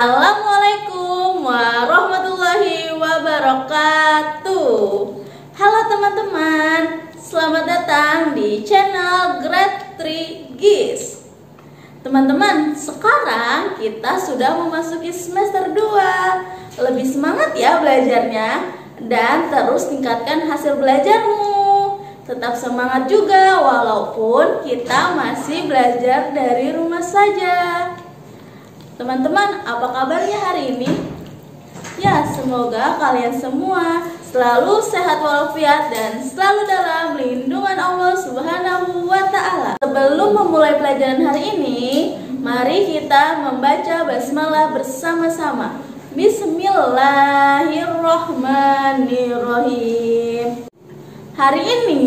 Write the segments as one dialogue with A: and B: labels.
A: Assalamualaikum warahmatullahi wabarakatuh. Halo teman-teman Selamat datang di channel Grade 3 GIS Teman-teman, sekarang kita sudah memasuki semester 2 Lebih semangat ya belajarnya Dan terus tingkatkan hasil belajarmu. Tetap semangat juga walaupun kita masih belajar dari rumah saja. Teman-teman, apa kabarnya hari ini? Ya, semoga kalian semua selalu sehat walafiat dan selalu dalam lindungan Allah Subhanahu wa taala. Sebelum memulai pelajaran hari ini, mari kita membaca basmalah bersama-sama. Bismillahirrahmanirrahim. Hari ini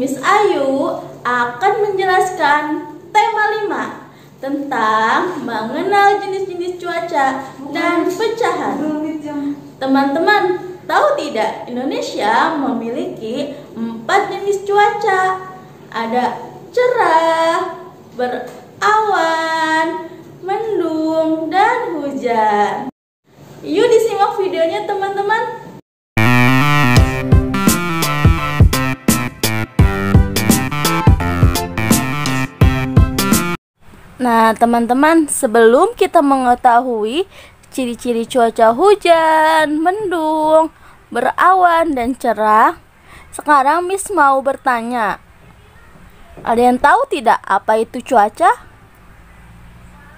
A: Miss Ayu akan menjelaskan tema 5 tentang mengenal jenis-jenis cuaca dan pecahan. Teman-teman, tahu tidak Indonesia memiliki empat jenis cuaca. Ada cerah, berawan, mendung, dan hujan. Nah, teman-teman, sebelum kita mengetahui ciri-ciri cuaca hujan, mendung, berawan, dan cerah, sekarang Miss mau bertanya. Ada yang tahu tidak apa itu cuaca?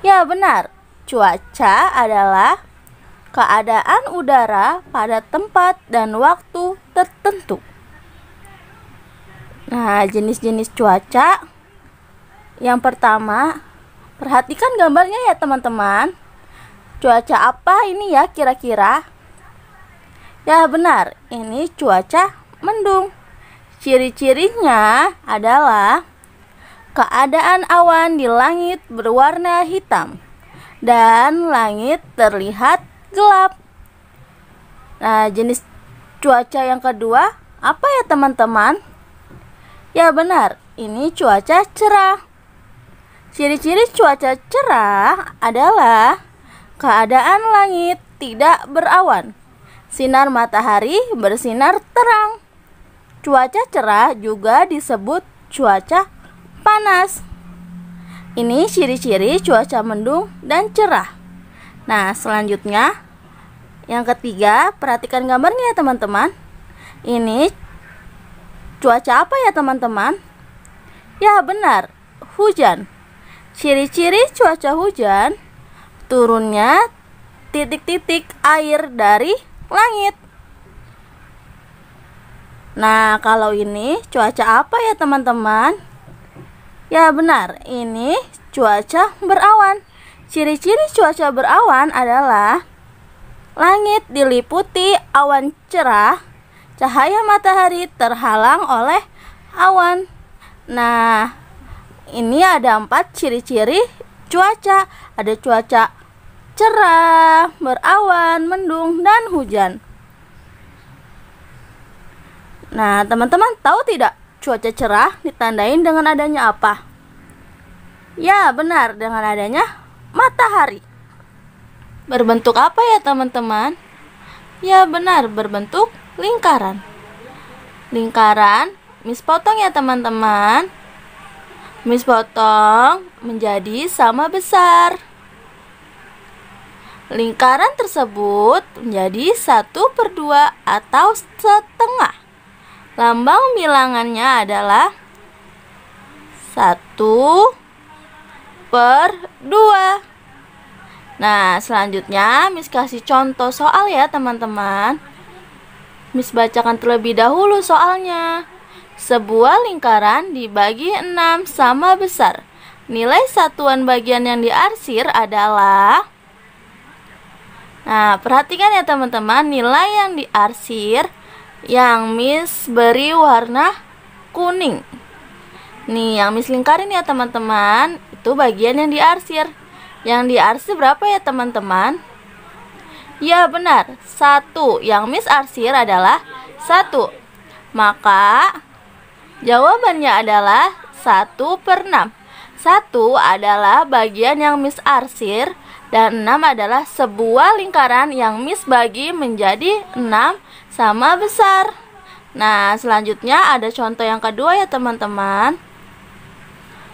A: Ya, benar. Cuaca adalah keadaan udara pada tempat dan waktu tertentu. Nah, jenis-jenis cuaca yang pertama Perhatikan gambarnya ya teman-teman. Cuaca apa ini ya kira-kira? Ya benar, ini cuaca mendung. Ciri-cirinya adalah keadaan awan di langit berwarna hitam dan langit terlihat gelap. Nah, jenis cuaca yang kedua apa ya teman-teman? Ya benar, ini cuaca cerah. Ciri-ciri cuaca cerah adalah keadaan langit tidak berawan. Sinar matahari bersinar terang. Cuaca cerah juga disebut cuaca panas. Ini ciri-ciri cuaca mendung dan cerah. Nah, selanjutnya yang ketiga, perhatikan gambarnya ya teman-teman. Ini cuaca apa ya teman-teman? Ya benar, hujan. Ciri-ciri cuaca hujan turunnya titik-titik air dari langit. Nah, kalau ini cuaca apa ya, teman-teman? Ya, benar. Ini cuaca berawan. Ciri-ciri cuaca berawan adalah langit diliputi awan cerah, cahaya matahari terhalang oleh awan. Nah, ini ada empat ciri-ciri cuaca. Ada cuaca cerah, berawan, mendung, dan hujan. Nah, teman-teman tahu tidak cuaca cerah ditandain dengan adanya apa? Ya, benar, dengan adanya matahari. Berbentuk apa ya, teman-teman? Ya, benar, berbentuk lingkaran. Lingkaran, mis potong ya, teman-teman. Miss potong menjadi sama besar. Lingkaran tersebut menjadi satu per dua atau setengah. Lambang bilangannya adalah satu per dua. Nah, selanjutnya Miss kasih contoh soal ya teman-teman. Miss bacakan terlebih dahulu soalnya. Sebuah lingkaran dibagi 6 sama besar. Nilai satuan bagian yang diarsir adalah Nah, perhatikan ya teman-teman, nilai yang diarsir yang Miss beri warna kuning. Nih, yang Miss lingkarin ya teman-teman, itu bagian yang diarsir. Yang diarsir berapa ya teman-teman? Ya benar, satu. Yang Miss arsir adalah satu. Maka Jawabannya adalah 1 per 6 1 adalah bagian yang Miss arsir Dan 6 adalah sebuah lingkaran yang Miss bagi menjadi 6 sama besar. Nah, selanjutnya ada contoh yang kedua ya teman-teman.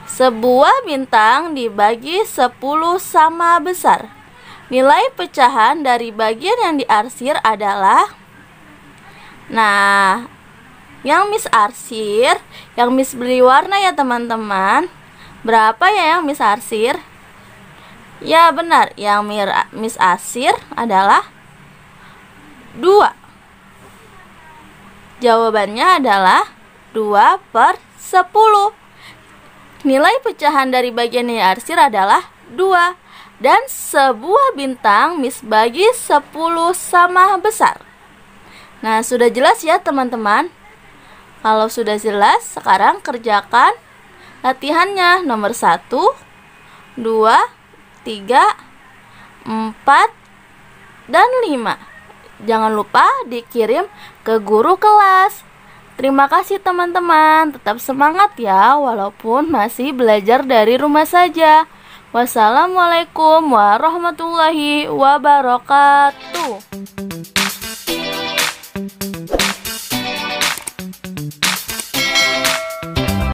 A: Sebuah bintang dibagi 10 sama besar. Nilai pecahan dari bagian yang diarsir adalah Nah, yang Miss arsir, yang Miss beli warna ya teman-teman. Berapa ya yang Miss arsir? Ya benar, yang Miss arsir adalah 2 Jawabannya adalah 2 per 10 Nilai pecahan dari bagian yang arsir adalah 2 Dan sebuah bintang Miss bagi 10 sama besar Nah, sudah jelas ya teman-teman? Kalau sudah jelas, sekarang kerjakan latihannya nomor 1, 2, 3, 4, dan 5. Jangan lupa dikirim ke guru kelas. Terima kasih teman-teman, tetap semangat ya walaupun masih belajar dari rumah saja. Wassalamualaikum warahmatullahi wabarakatuh.